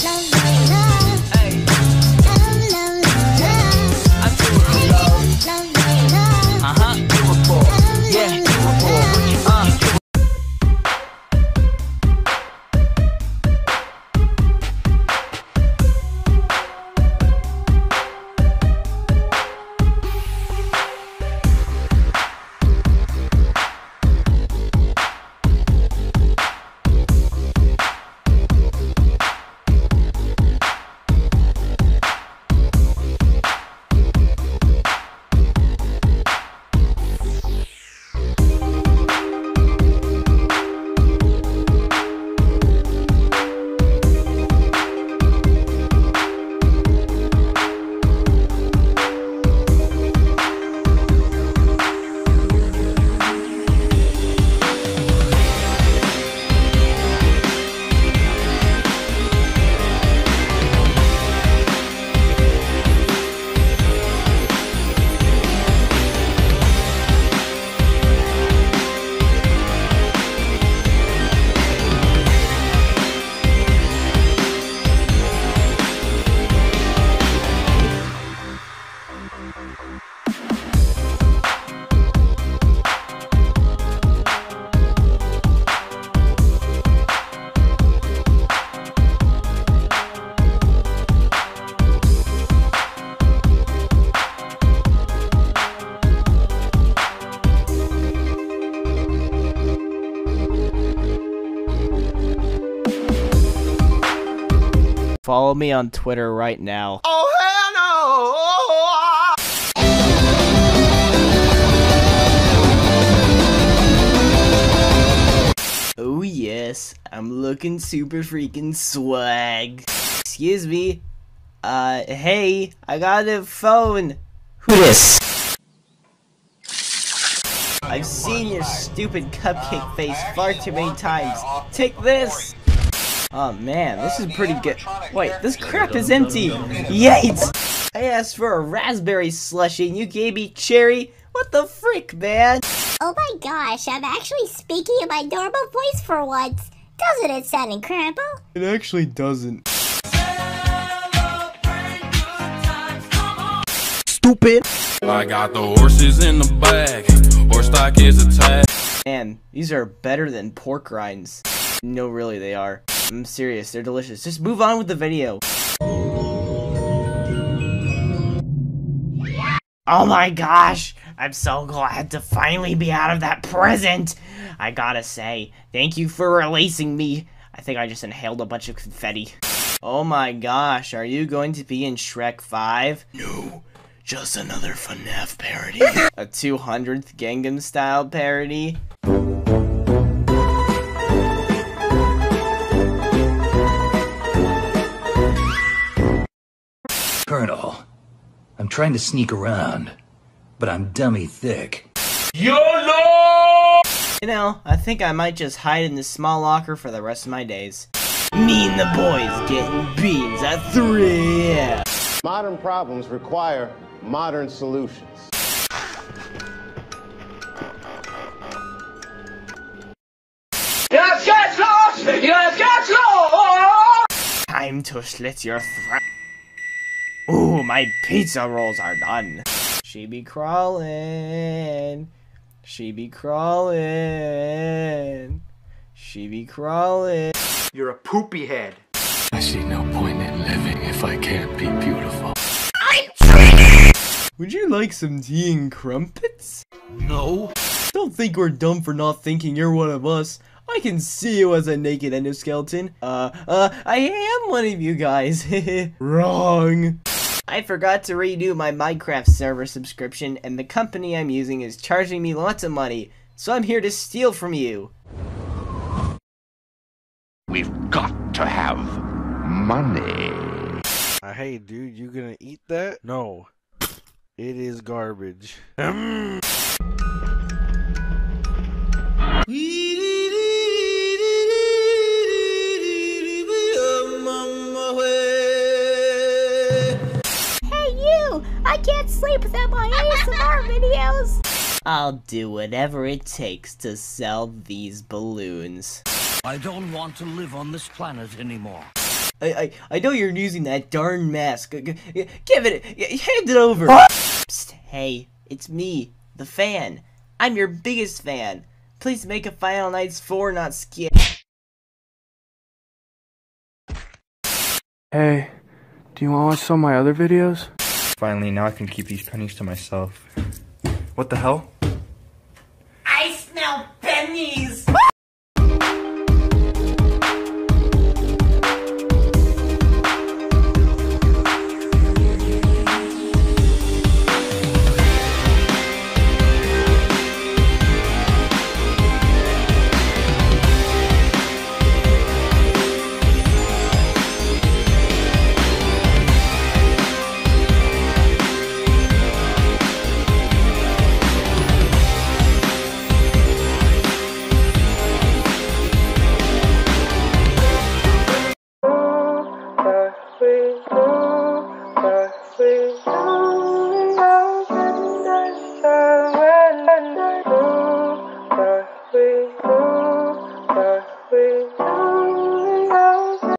Love. Follow me on Twitter right now. Oh, hell no! Oh, yes. I'm looking super freaking swag. Excuse me. Uh, hey, I got a phone. Who this? I've seen your stupid cupcake face far too many times. Take this! Oh man, this is pretty good. Wait, this crap is empty! Yates! I asked for a raspberry slushie and you gave me cherry? What the frick, man? Oh my gosh, I'm actually speaking in my normal voice for once. Doesn't it sound incredible? It actually doesn't. Stupid! I got the horses in the bag. Horse stock is attacked. Man, these are better than pork rinds. No, really, they are. I'm serious, they're delicious. Just move on with the video. Oh my gosh! I'm so glad to finally be out of that present! I gotta say, thank you for releasing me. I think I just inhaled a bunch of confetti. Oh my gosh, are you going to be in Shrek 5? No, just another FNAF parody. a 200th Gangnam Style parody? Trying to sneak around, but I'm dummy thick. YOLO! You know, I think I might just hide in this small locker for the rest of my days. Me and the boys getting beans at 3 Modern problems require modern solutions. Yes, yes, Lord! Yes, yes, Lord! Time to slit your throat. Ooh, my pizza rolls are done. She be crawling. She be crawling. She be crawling. You're a poopy head. I see no point in living if I can't be beautiful. I'm dreaming! Would you like some tea and crumpets? No. Don't think we're dumb for not thinking you're one of us. I can see you as a naked endoskeleton. Uh, uh, I am one of you guys. Wrong. I forgot to renew my Minecraft server subscription, and the company I'm using is charging me lots of money, so I'm here to steal from you. We've got to have money. Uh, hey, dude, you gonna eat that? No. It is garbage. Mm. I'll do whatever it takes to sell these balloons. I don't want to live on this planet anymore. I, I, I know you're using that darn mask. G- g- Give it, hand it over. Psst, hey, it's me, the fan. I'm your biggest fan. Please make a Five Nights 4 not skip. Hey, do you want to watch some of my other videos? Finally, now I can keep these pennies to myself. What the hell?